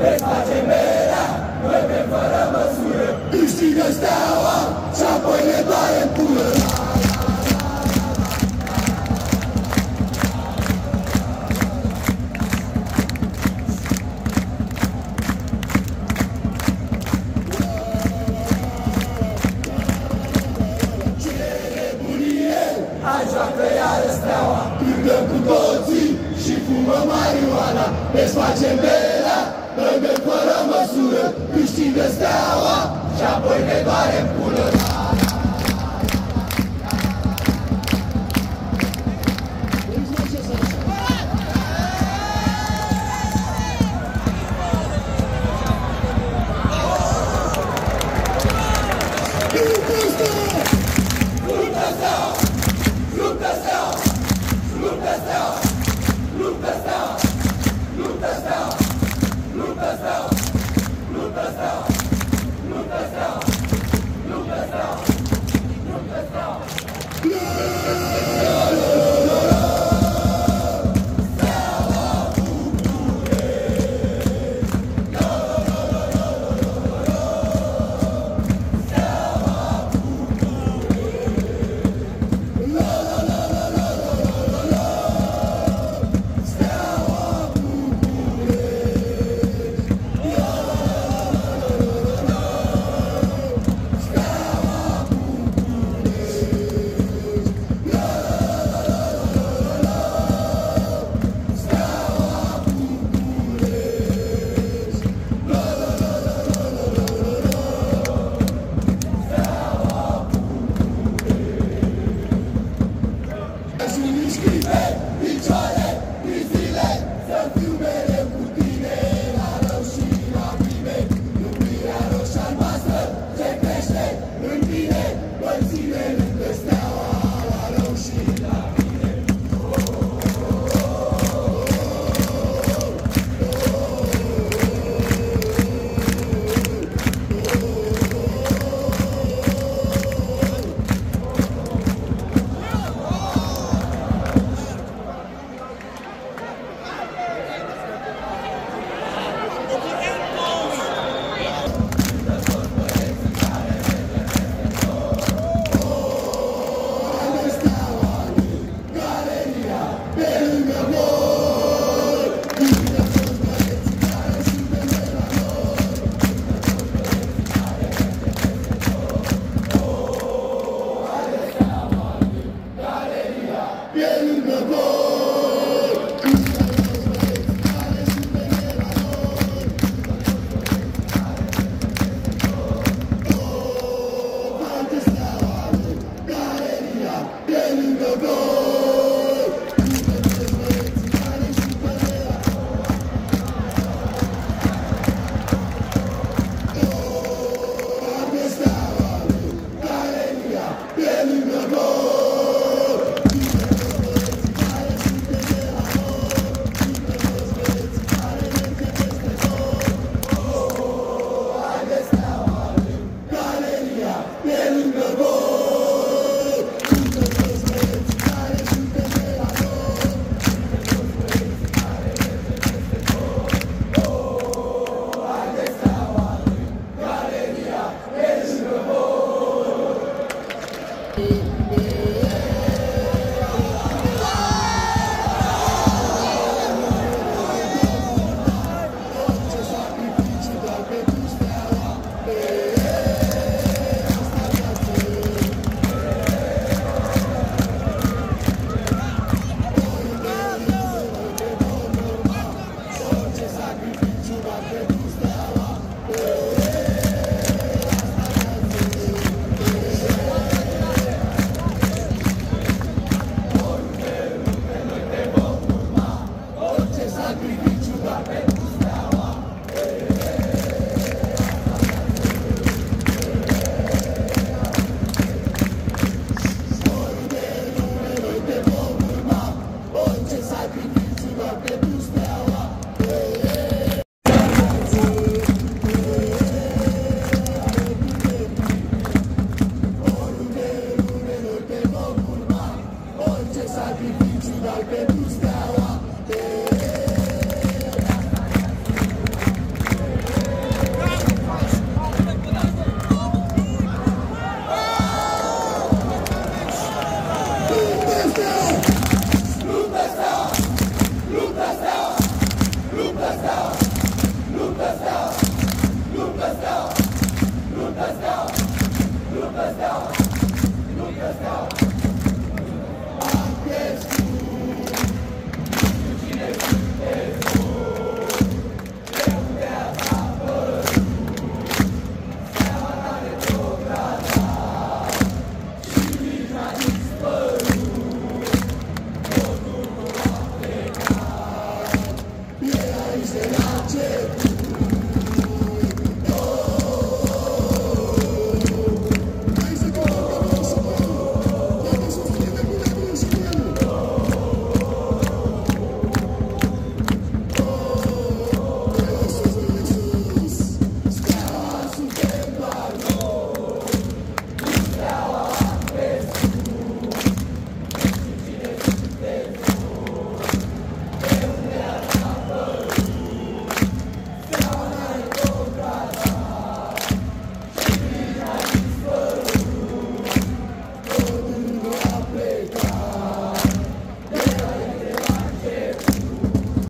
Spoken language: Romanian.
Desfacem era, noi vrem fără măsură, câștigă steaua și apoi ne doare în pulă. joacă iară steaua Cântăm cu toții și fumăm marihuana Desfacem bere Câștigă steaua și apoi ne doare în pulă